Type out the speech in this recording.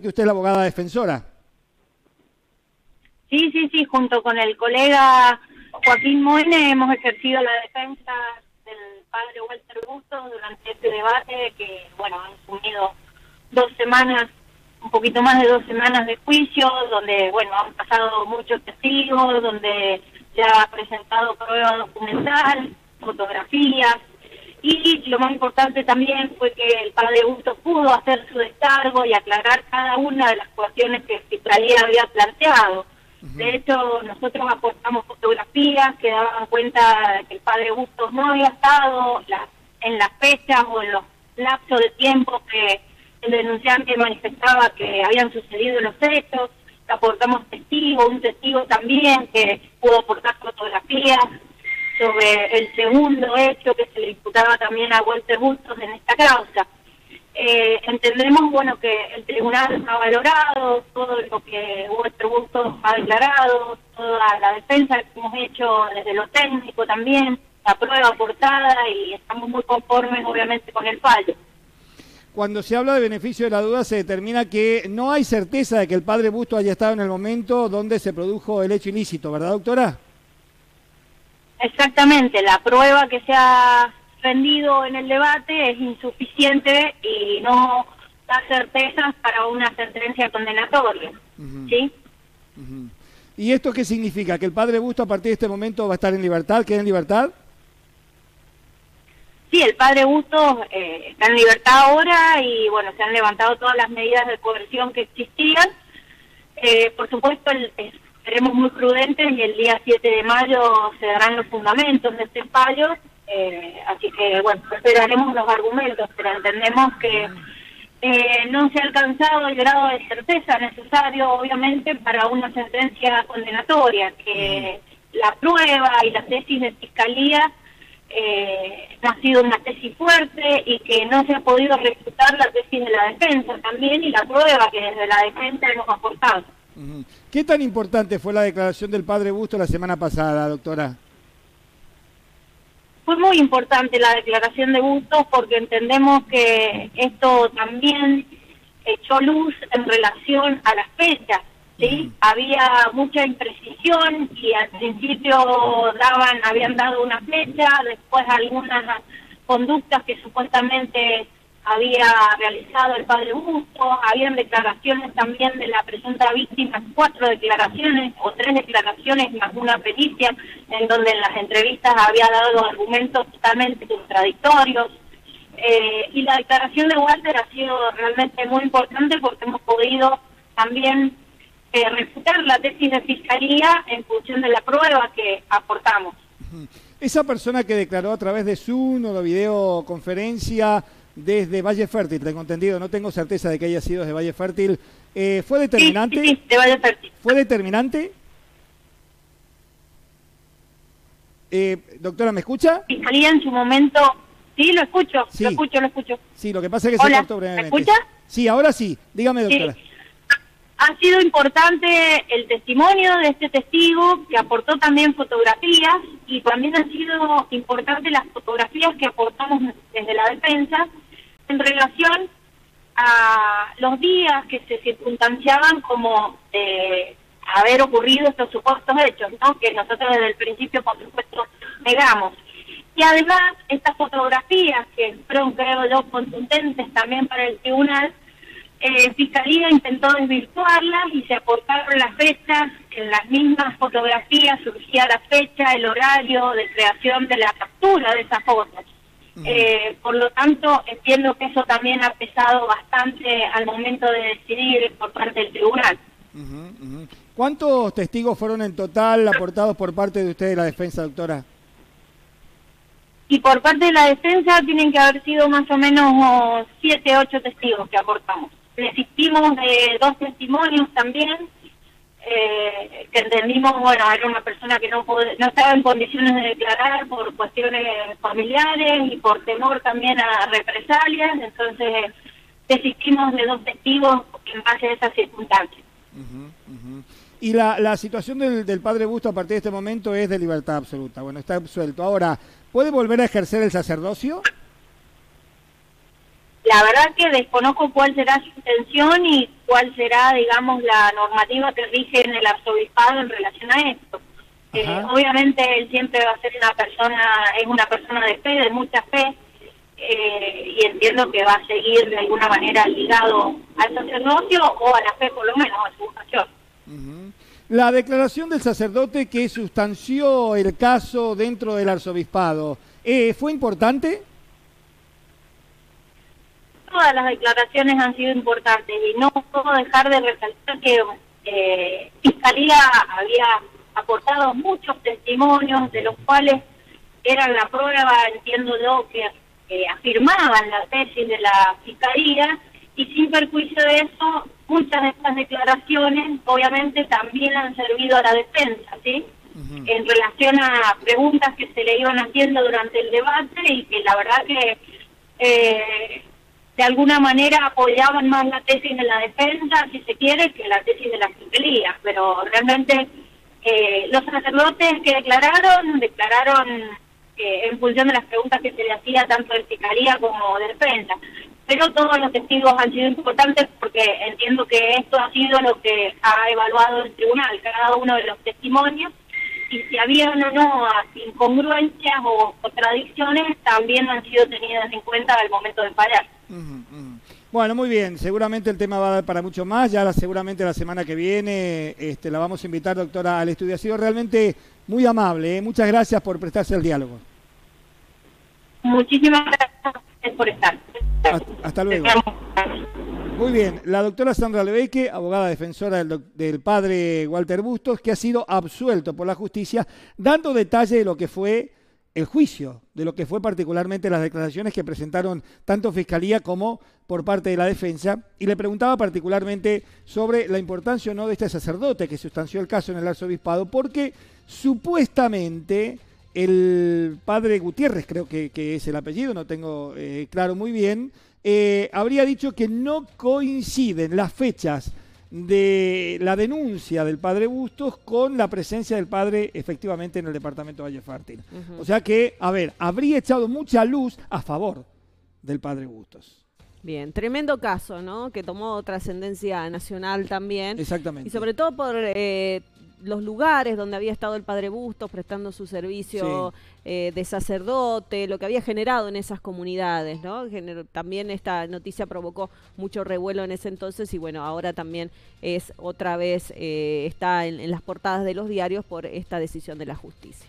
que usted es la abogada defensora. Sí, sí, sí, junto con el colega Joaquín Moine hemos ejercido la defensa del padre Walter Bustos durante este debate que, bueno, han sumido dos semanas, un poquito más de dos semanas de juicio, donde, bueno, han pasado muchos testigos, donde se ha presentado prueba documental, fotografías, y lo más importante también fue que el padre Bustos pudo hacer su descargo y aclarar cada una de las cuestiones que Fiscalía había planteado. De hecho, nosotros aportamos fotografías que daban cuenta que el padre Bustos no había estado en las fechas o en los lapsos de tiempo que el denunciante manifestaba que habían sucedido los hechos. Aportamos testigos, un testigo también que pudo aportar fotografías sobre el segundo hecho que se le imputaba también a Walter Bustos en esta causa. Eh, entendemos bueno que el tribunal ha valorado todo lo que vuestro gusto ha declarado, toda la defensa que hemos hecho desde lo técnico también, la prueba aportada y estamos muy conformes obviamente con el fallo. Cuando se habla de beneficio de la duda se determina que no hay certeza de que el padre Busto haya estado en el momento donde se produjo el hecho ilícito, ¿verdad doctora? Exactamente, la prueba que se ha rendido en el debate es insuficiente y no da certezas para una sentencia condenatoria. ¿Sí? ¿Y esto qué significa? ¿Que el padre Busto a partir de este momento va a estar en libertad? ¿Queda en libertad? Sí, el padre Busto eh, está en libertad ahora y bueno, se han levantado todas las medidas de coerción que existían. Eh, por supuesto, el, seremos muy prudentes y el día 7 de mayo se darán los fundamentos de este fallo eh, así que, bueno, esperaremos los argumentos, pero entendemos que eh, no se ha alcanzado el grado de certeza necesario, obviamente, para una sentencia condenatoria, que la prueba y la tesis de fiscalía eh, ha sido una tesis fuerte y que no se ha podido refutar la tesis de la defensa también y la prueba que desde la defensa hemos aportado. ¿Qué tan importante fue la declaración del padre Busto la semana pasada, doctora? fue muy importante la declaración de Bustos porque entendemos que esto también echó luz en relación a las fechas. ¿sí? Había mucha imprecisión y al principio daban, habían dado una fecha, después algunas conductas que supuestamente había realizado el padre Bustos, habían declaraciones también de la presunta víctima, cuatro declaraciones o tres declaraciones más una pericia, en donde en las entrevistas había dado argumentos totalmente contradictorios. Eh, y la declaración de Walter ha sido realmente muy importante porque hemos podido también eh, refutar la tesis de fiscalía en función de la prueba que aportamos. Esa persona que declaró a través de Zoom o de videoconferencia desde Valle Fértil, tengo entendido, no tengo certeza de que haya sido desde Valle Fértil. Eh, ¿Fue determinante? Sí, de Valle Fértil. ¿Fue determinante? Eh, doctora, ¿me escucha? Fiscalía en su momento... Sí, lo escucho, lo escucho, lo escucho. Sí, lo que pasa es que se cortó brevemente. ¿Me escucha? Sí, ahora sí. Dígame, doctora. Ha sido importante el testimonio de este testigo que aportó también fotografías y también han sido importantes las fotografías que aportamos desde la defensa en relación a los días que se circunstanciaban como de haber ocurrido estos supuestos hechos, que nosotros desde el principio, por supuesto, negamos. Y además, estas fotografías, que fueron, creo yo, contundentes también para el tribunal, eh, Fiscalía intentó desvirtuarlas y se aportaron las fechas, en las mismas fotografías surgía la fecha, el horario de creación de la captura de esas fotos. Eh, por lo tanto, entiendo que eso también ha pesado bastante al momento de decidir por parte del tribunal. ¿Cuántos testigos fueron en total aportados por parte de usted de la defensa, doctora? Y por parte de la defensa tienen que haber sido más o menos siete, ocho testigos que aportamos. Le asistimos de dos testimonios también, eh, que entendimos, bueno, era una persona que no, no estaba en condiciones de declarar por cuestiones familiares y por temor también a represalias, entonces desistimos de dos testigos en base a esas circunstancias. Y la, la situación del, del, padre Busto a partir de este momento es de libertad absoluta. Bueno, está absuelto. Ahora, ¿puede volver a ejercer el sacerdocio? La verdad que desconozco cuál será su intención y cuál será, digamos, la normativa que rige en el arzobispado en relación a esto. Eh, obviamente él siempre va a ser una persona, es una persona de fe, de mucha fe, eh, y entiendo que va a seguir de alguna manera ligado al sacerdocio o a la fe, por lo menos, a su vocación. La declaración del sacerdote que sustanció el caso dentro del arzobispado, eh, ¿fue importante? Todas las declaraciones han sido importantes y no puedo dejar de resaltar que eh, Fiscalía había aportado muchos testimonios de los cuales eran la prueba, entiendo yo, que afirmaban la tesis de la Fiscalía y sin perjuicio de eso, muchas de estas declaraciones obviamente también han servido a la defensa, ¿sí? En relación a preguntas que se le iban haciendo durante el debate y que la verdad que eh, de alguna manera apoyaban más la tesis de la defensa, si se quiere, que la tesis de la fiscalía. Pero realmente eh, los sacerdotes que declararon, declararon eh, en función de las preguntas que se le hacía tanto de fiscalía como de defensa. Pero todos los testigos han sido importantes porque entiendo que esto ha sido lo que ha evaluado el tribunal, cada uno de los testimonios, y si había o no incongruencias o contradicciones, también han sido tenidas en cuenta al momento de Bueno, muy bien, seguramente el tema va a dar para mucho más, ya seguramente la semana que viene este, la vamos a invitar, doctora, al estudio. Ha sido realmente muy amable, ¿eh? muchas gracias por prestarse al diálogo. Muchísimas gracias por estar. Hasta, luego. Muy bien, la doctora Sandra Lebeque, abogada defensora del, del, padre Walter Bustos, que ha sido absuelto por la justicia, dando detalle de lo que fue el juicio, de lo que fue particularmente las declaraciones que presentaron tanto Fiscalía como por parte de la defensa, y le preguntaba particularmente sobre la importancia o no de este sacerdote que sustanció el caso en el arzobispado, porque supuestamente el padre Gutiérrez, creo que, es el apellido, no tengo eh, claro muy bien, eh, habría dicho que no coinciden las fechas de la denuncia del padre Bustos con la presencia del padre efectivamente en el departamento de Valle Fártil. O sea que, a ver, habría echado mucha luz a favor del padre Bustos. Bien, tremendo caso, ¿no? Que tomó trascendencia nacional también. Exactamente. Y sobre todo por eh, los lugares donde había estado el padre Bustos prestando su servicio eh, de sacerdote, lo que había generado en esas comunidades, ¿no? también esta noticia provocó mucho revuelo en ese entonces y bueno, ahora también es otra vez, eh, está en las portadas de los diarios por esta decisión de la justicia.